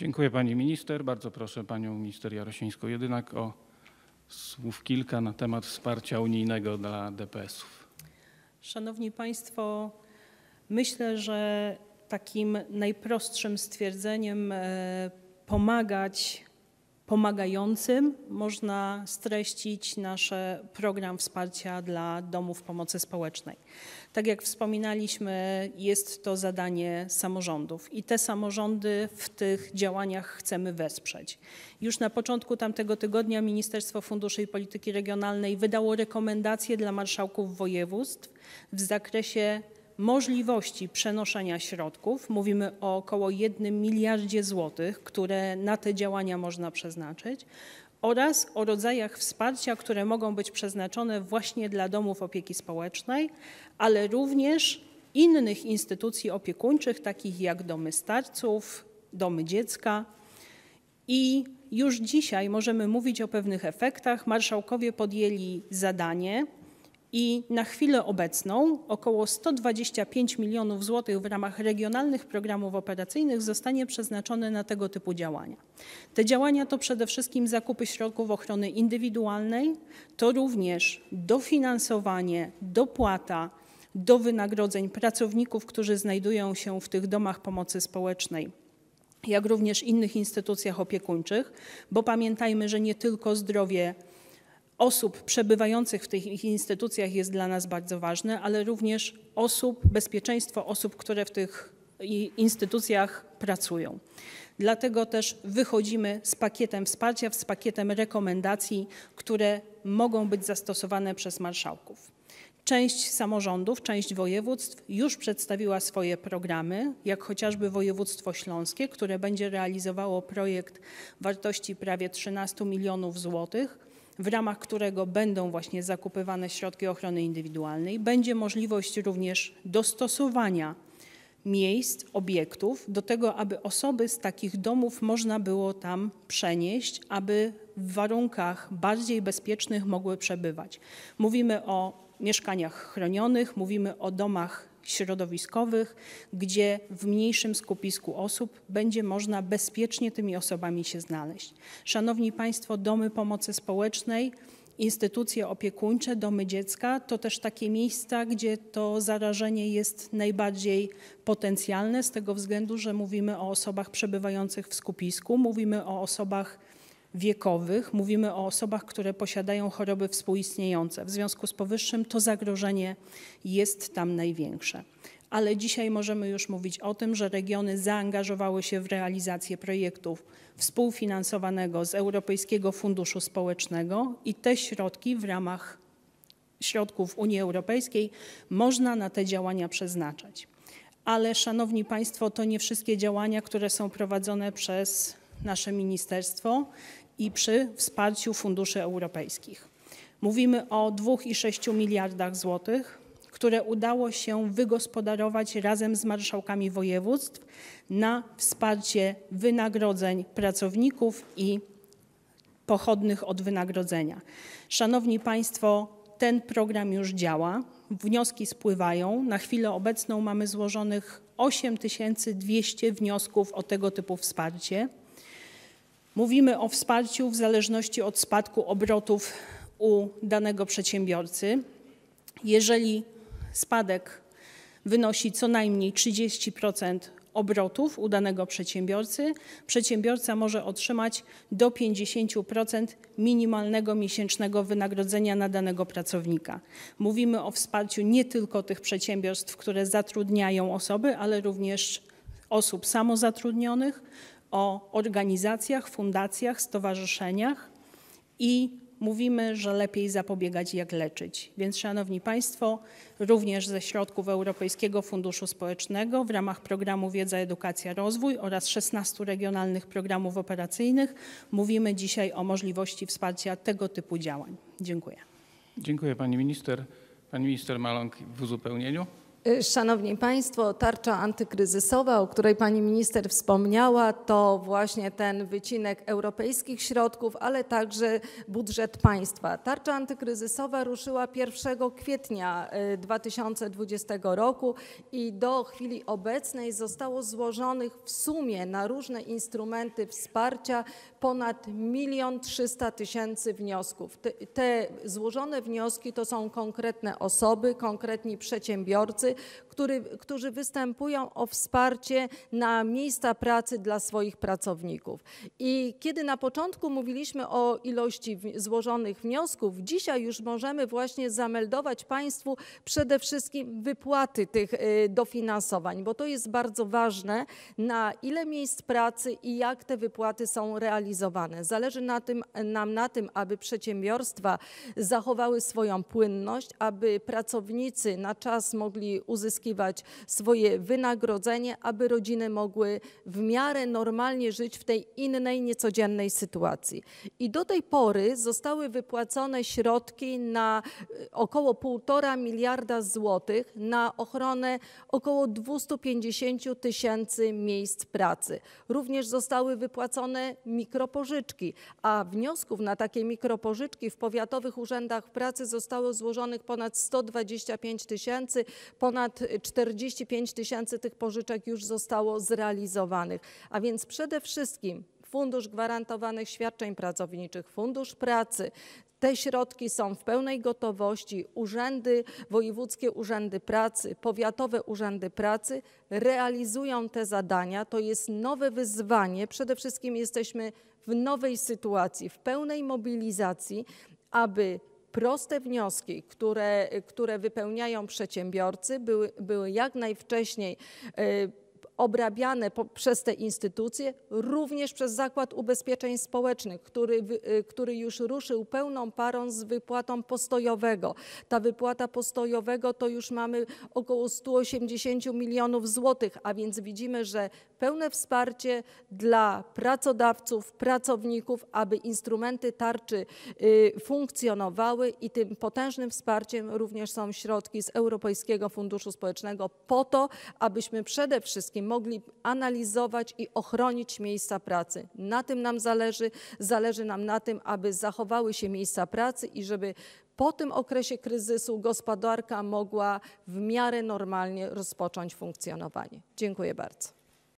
Dziękuję pani minister. Bardzo proszę panią minister Jarosińską-Jedynak o słów kilka na temat wsparcia unijnego dla DPS-ów. Szanowni Państwo, myślę, że takim najprostszym stwierdzeniem e, pomagać pomagającym można streścić nasz program wsparcia dla domów pomocy społecznej. Tak jak wspominaliśmy, jest to zadanie samorządów i te samorządy w tych działaniach chcemy wesprzeć. Już na początku tamtego tygodnia Ministerstwo Funduszy i Polityki Regionalnej wydało rekomendacje dla marszałków województw w zakresie możliwości przenoszenia środków. Mówimy o około 1 miliardzie złotych, które na te działania można przeznaczyć oraz o rodzajach wsparcia, które mogą być przeznaczone właśnie dla domów opieki społecznej, ale również innych instytucji opiekuńczych, takich jak domy starców, domy dziecka. I już dzisiaj możemy mówić o pewnych efektach. Marszałkowie podjęli zadanie i na chwilę obecną około 125 milionów złotych w ramach regionalnych programów operacyjnych zostanie przeznaczone na tego typu działania. Te działania to przede wszystkim zakupy środków ochrony indywidualnej, to również dofinansowanie, dopłata do wynagrodzeń pracowników, którzy znajdują się w tych domach pomocy społecznej jak również innych instytucjach opiekuńczych, bo pamiętajmy, że nie tylko zdrowie osób przebywających w tych instytucjach jest dla nas bardzo ważne, ale również osób, bezpieczeństwo osób, które w tych instytucjach pracują. Dlatego też wychodzimy z pakietem wsparcia, z pakietem rekomendacji, które mogą być zastosowane przez marszałków. Część samorządów, część województw już przedstawiła swoje programy, jak chociażby województwo śląskie, które będzie realizowało projekt wartości prawie 13 milionów złotych w ramach którego będą właśnie zakupywane środki ochrony indywidualnej. Będzie możliwość również dostosowania miejsc, obiektów do tego, aby osoby z takich domów można było tam przenieść, aby w warunkach bardziej bezpiecznych mogły przebywać. Mówimy o mieszkaniach chronionych, mówimy o domach środowiskowych, gdzie w mniejszym skupisku osób będzie można bezpiecznie tymi osobami się znaleźć. Szanowni Państwo, domy pomocy społecznej, instytucje opiekuńcze, domy dziecka to też takie miejsca, gdzie to zarażenie jest najbardziej potencjalne z tego względu, że mówimy o osobach przebywających w skupisku, mówimy o osobach wiekowych, mówimy o osobach, które posiadają choroby współistniejące. W związku z powyższym to zagrożenie jest tam największe. Ale dzisiaj możemy już mówić o tym, że regiony zaangażowały się w realizację projektów współfinansowanego z Europejskiego Funduszu Społecznego i te środki w ramach środków Unii Europejskiej można na te działania przeznaczać. Ale szanowni państwo, to nie wszystkie działania, które są prowadzone przez nasze ministerstwo i przy wsparciu funduszy europejskich. Mówimy o 2,6 miliardach złotych, które udało się wygospodarować razem z marszałkami województw na wsparcie wynagrodzeń pracowników i pochodnych od wynagrodzenia. Szanowni Państwo, ten program już działa, wnioski spływają. Na chwilę obecną mamy złożonych 8200 wniosków o tego typu wsparcie. Mówimy o wsparciu w zależności od spadku obrotów u danego przedsiębiorcy. Jeżeli spadek wynosi co najmniej 30% obrotów u danego przedsiębiorcy, przedsiębiorca może otrzymać do 50% minimalnego miesięcznego wynagrodzenia na danego pracownika. Mówimy o wsparciu nie tylko tych przedsiębiorstw, które zatrudniają osoby, ale również osób samozatrudnionych, o organizacjach, fundacjach, stowarzyszeniach i mówimy, że lepiej zapobiegać jak leczyć. Więc Szanowni Państwo, również ze środków Europejskiego Funduszu Społecznego w ramach programu Wiedza, Edukacja, Rozwój oraz 16 regionalnych programów operacyjnych mówimy dzisiaj o możliwości wsparcia tego typu działań. Dziękuję. Dziękuję Pani Minister. Pani Minister Maląg w uzupełnieniu. Y, Szanowni Państwo, tarcza antykryzysowa, o której Pani Minister wspomniała, to właśnie ten wycinek europejskich środków, ale także budżet państwa. Tarcza antykryzysowa ruszyła 1 kwietnia y, 2020 roku i do chwili obecnej zostało złożonych w sumie na różne instrumenty wsparcia ponad 1 300 tysięcy wniosków. Te, te złożone wnioski to są konkretne osoby, konkretni przedsiębiorcy, który, którzy występują o wsparcie na miejsca pracy dla swoich pracowników. I kiedy na początku mówiliśmy o ilości złożonych wniosków, dzisiaj już możemy właśnie zameldować Państwu przede wszystkim wypłaty tych y, dofinansowań, bo to jest bardzo ważne, na ile miejsc pracy i jak te wypłaty są realizowane. Zależy na tym, nam na tym, aby przedsiębiorstwa zachowały swoją płynność, aby pracownicy na czas mogli uzyskiwać swoje wynagrodzenie, aby rodziny mogły w miarę normalnie żyć w tej innej, niecodziennej sytuacji. I do tej pory zostały wypłacone środki na y, około 1,5 miliarda złotych na ochronę około 250 tysięcy miejsc pracy. Również zostały wypłacone mikropożyczki, a wniosków na takie mikropożyczki w powiatowych urzędach pracy zostało złożonych ponad 125 tysięcy, ponad 45 tysięcy tych pożyczek już zostało zrealizowanych. A więc przede wszystkim Fundusz Gwarantowanych Świadczeń Pracowniczych, Fundusz Pracy, te środki są w pełnej gotowości. Urzędy, wojewódzkie urzędy pracy, powiatowe urzędy pracy realizują te zadania. To jest nowe wyzwanie. Przede wszystkim jesteśmy w nowej sytuacji, w pełnej mobilizacji, aby proste wnioski, które, które wypełniają przedsiębiorcy, były, były jak najwcześniej e, obrabiane po, przez te instytucje, również przez Zakład Ubezpieczeń Społecznych, który, y, który już ruszył pełną parą z wypłatą postojowego. Ta wypłata postojowego to już mamy około 180 milionów złotych, a więc widzimy, że pełne wsparcie dla pracodawców, pracowników, aby instrumenty tarczy y, funkcjonowały i tym potężnym wsparciem również są środki z Europejskiego Funduszu Społecznego po to, abyśmy przede wszystkim mogli analizować i ochronić miejsca pracy. Na tym nam zależy. Zależy nam na tym, aby zachowały się miejsca pracy i żeby po tym okresie kryzysu gospodarka mogła w miarę normalnie rozpocząć funkcjonowanie. Dziękuję bardzo.